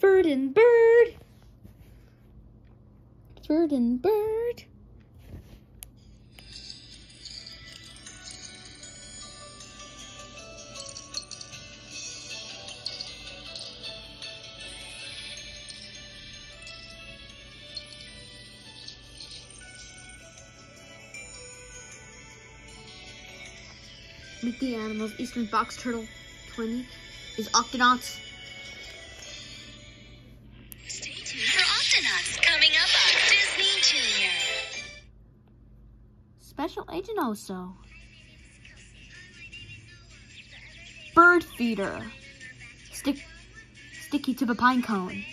Bird and bird. And bird. Meet the animals. Eastern box turtle 20 is Octonauts. Coming up on Disney Junior. Special Agent Oso. Bird feeder. Stick sticky to the pine cone.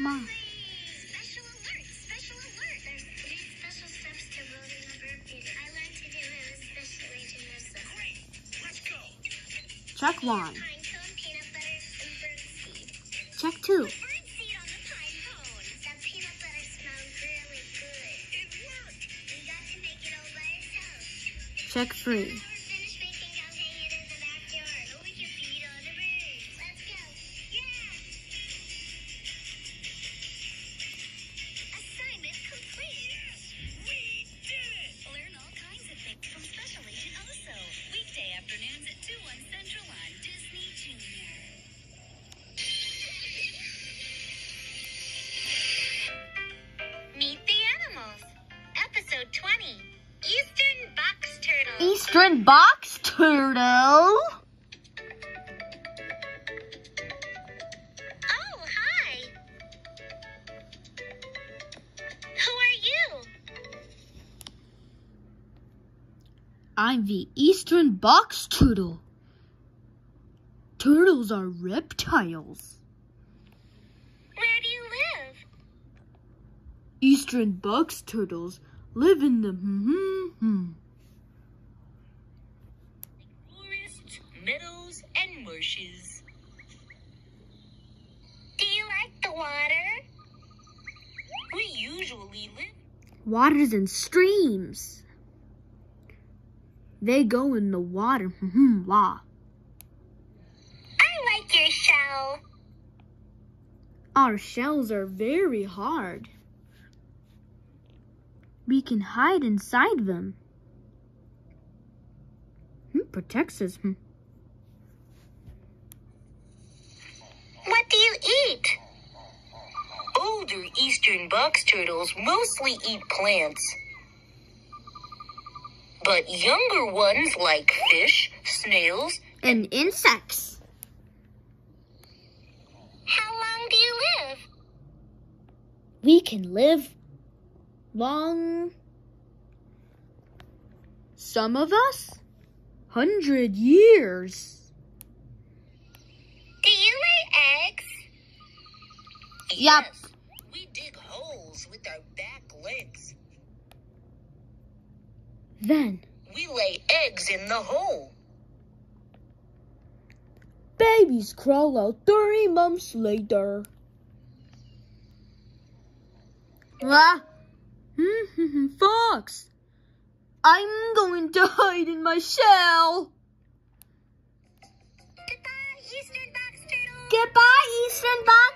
Mom. Check one. Check two. Bird seed Eastern box turtle. Oh, hi. Who are you? I'm the Eastern box turtle. Turtles are reptiles. Where do you live? Eastern box turtles live in the hmm meadows, and marshes. Do you like the water? We usually live Waters and streams. They go in the water. Hmm la. I like your shell. Our shells are very hard. We can hide inside them. Hmm, protects us. What do you eat? Older eastern box turtles mostly eat plants. But younger ones like fish, snails, And insects. How long do you live? We can live long. Some of us, hundred years. Do you lay eggs? Yep. Yes, we dig holes with our back legs. Then We lay eggs in the hole. babies crawl out three months later. Ah, hmm, fox. I'm going to hide in my shell. Goodbye, Eastern Box Turtle. Goodbye, Eastern Box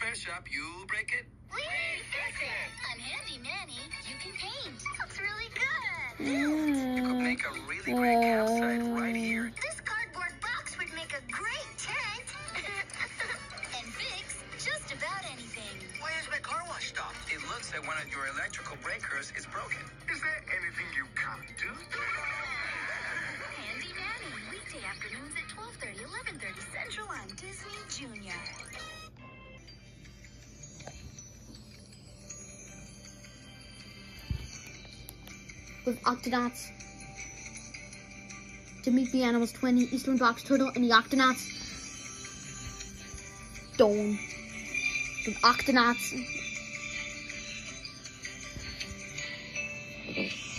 Repair Shop, you break it? We fix it. I'm Handy Manny. You can paint. Looks really good. You could make a really mm. great campsite right here. This cardboard box would make a great tent. And fix just about anything. Why is my car wash stopped? It looks like one of your electrical breakers is broken. Is there anything you can't do? Handy Manny. Weekday afternoons at 12:30, 11:30 Central on Disney Junior. with Octonauts, to meet the animals twin, the eastern box turtle, and the Octonauts. Dawn. The Octonauts. Okay.